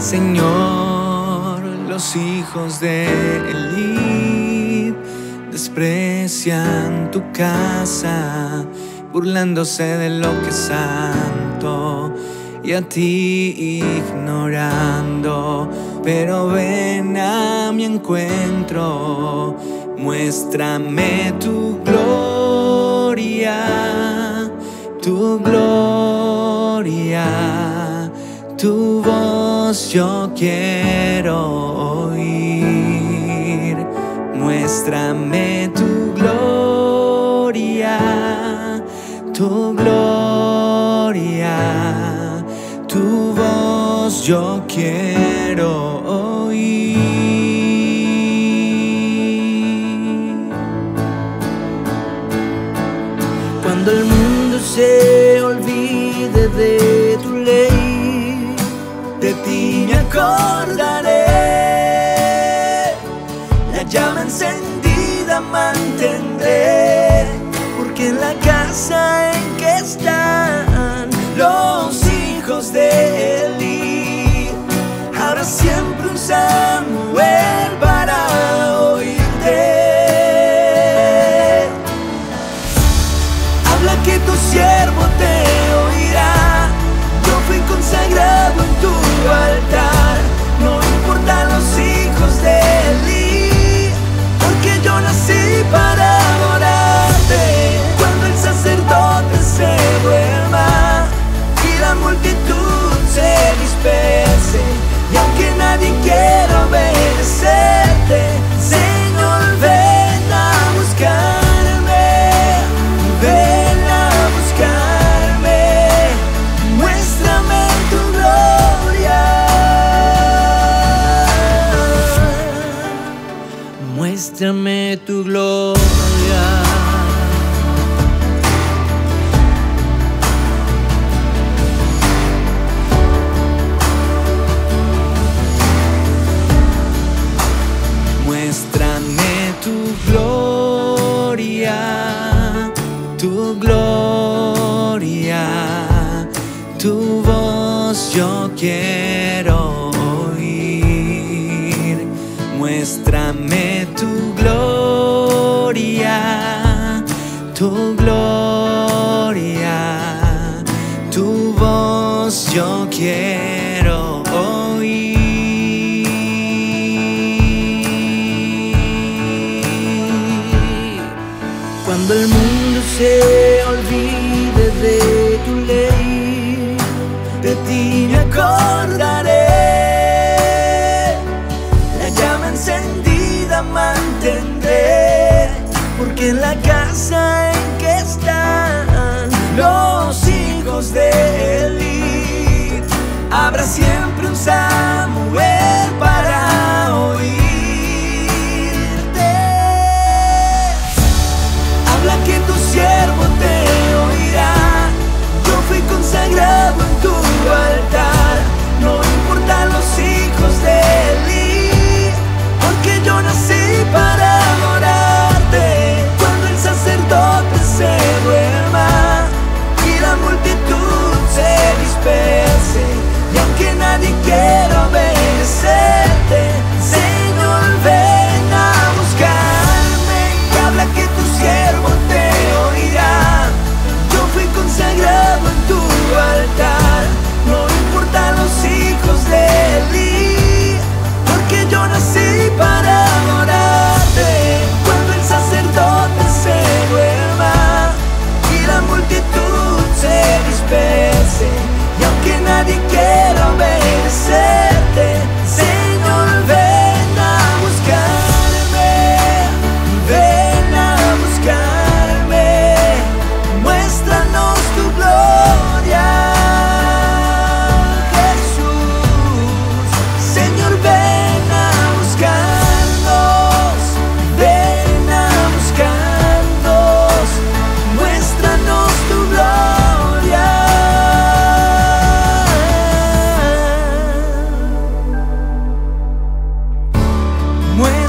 Señor, los hijos de Elí desprecian tu casa, burlándose de lo que es santo y a ti ignorando. Pero ven a mi encuentro, muéstrame tu gloria, tu gloria, tu voz yo quiero oír. Muéstrame tu gloria, tu gloria, tu voz yo quiero oír. Cuando el mundo se olvide de tu ley, de ti me acordaré. La llama encendida mantendré, porque en la casa en que están Muéstrame tu gloria. Muéstrame tu gloria, tu gloria, tu voz yo quiero. Muéstrame tu gloria, tu gloria, tu voz yo quiero oír. Cuando el mundo se en la casa en que están los hijos de Eli, habrá siempre un Samuel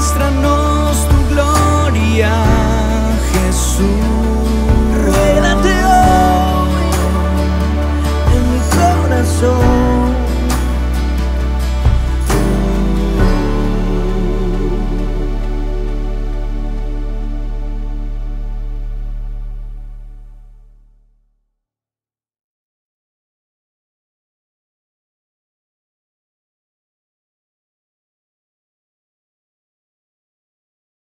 gloria. Muéstranos